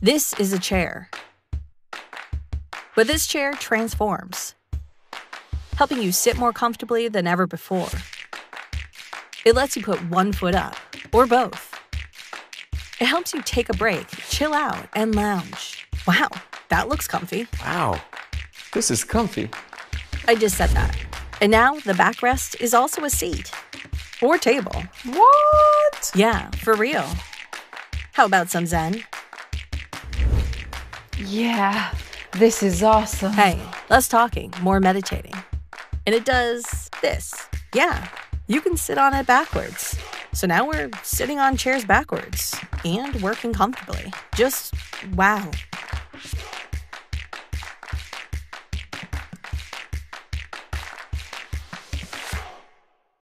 This is a chair. But this chair transforms, helping you sit more comfortably than ever before. It lets you put one foot up, or both. It helps you take a break, chill out, and lounge. Wow, that looks comfy. Wow, this is comfy. I just said that. And now the backrest is also a seat or table. What? Yeah, for real. How about some Zen? Yeah, this is awesome. Hey, less talking, more meditating. And it does this. Yeah, you can sit on it backwards. So now we're sitting on chairs backwards and working comfortably. Just wow.